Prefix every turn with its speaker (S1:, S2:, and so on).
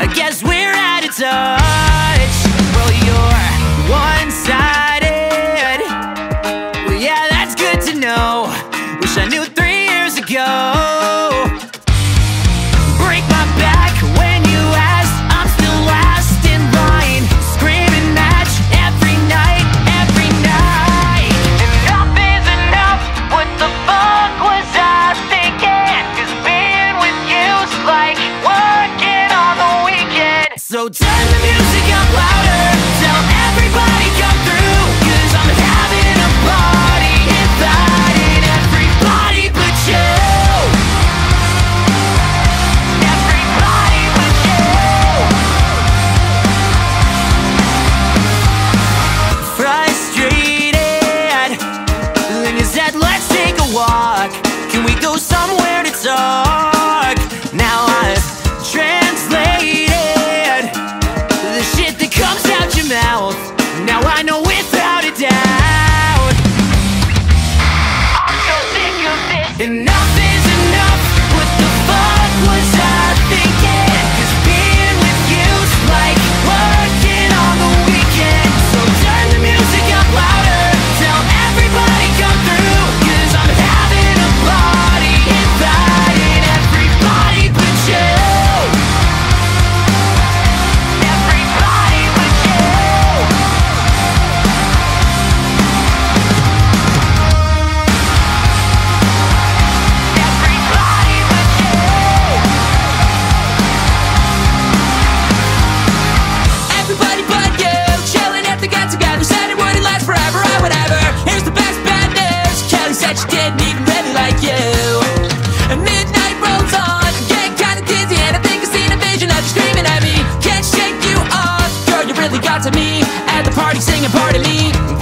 S1: I guess we're out of touch. Well, you're one-sided. Well, yeah, that's good to know. Wish I knew So turn the music up louder, tell everybody Now I know it. to me At the party singing part of me